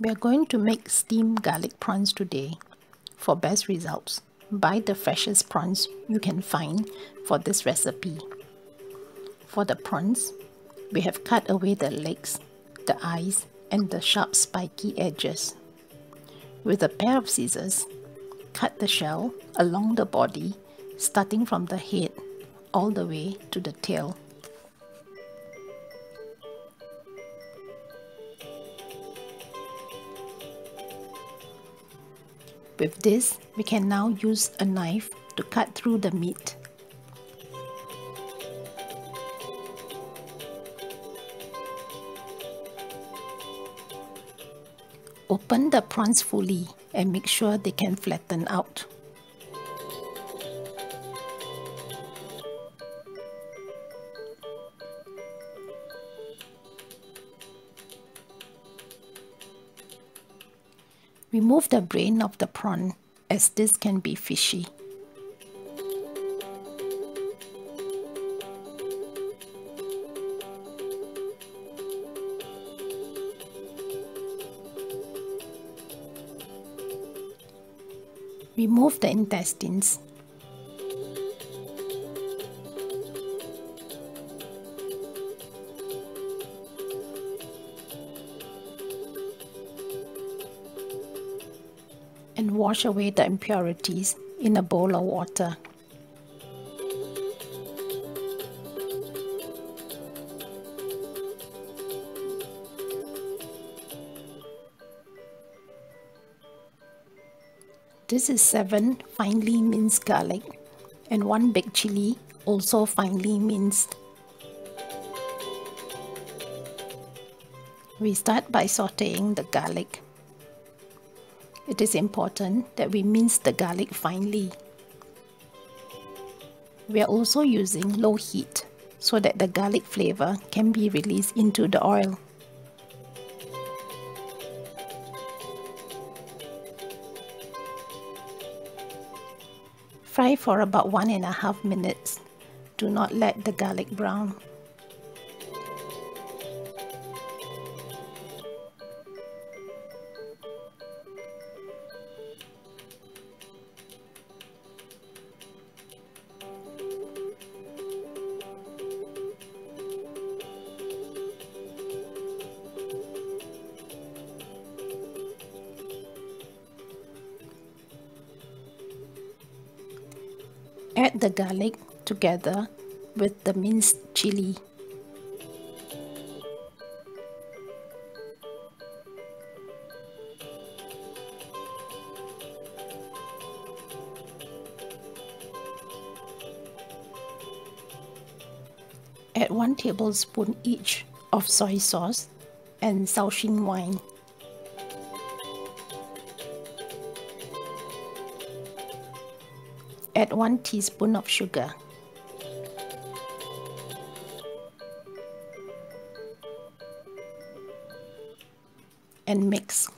We are going to make steamed garlic prawns today. For best results, buy the freshest prawns you can find for this recipe. For the prawns, we have cut away the legs, the eyes and the sharp spiky edges. With a pair of scissors, cut the shell along the body starting from the head all the way to the tail. With this, we can now use a knife to cut through the meat. Open the prawns fully and make sure they can flatten out. Remove the brain of the prawn as this can be fishy. Remove the intestines. And wash away the impurities in a bowl of water. This is 7 finely minced garlic and 1 big chili also finely minced. We start by sauteing the garlic. It is important that we mince the garlic finely. We are also using low heat so that the garlic flavor can be released into the oil. Fry for about one and a half minutes. Do not let the garlic brown. Add the garlic together with the minced chili. Add 1 tablespoon each of soy sauce and Shaoxing wine. Add 1 teaspoon of sugar. And mix.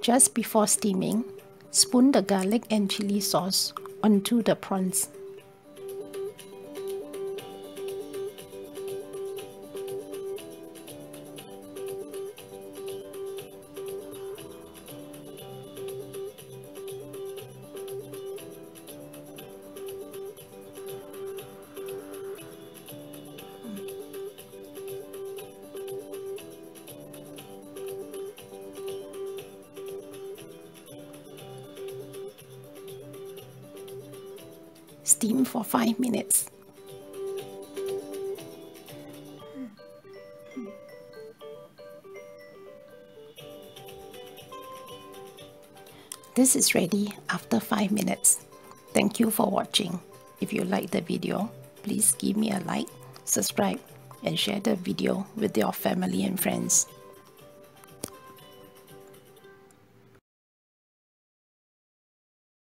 Just before steaming, spoon the garlic and chili sauce onto the prawns. Steam for 5 minutes. This is ready after 5 minutes. Thank you for watching. If you like the video, please give me a like, subscribe and share the video with your family and friends.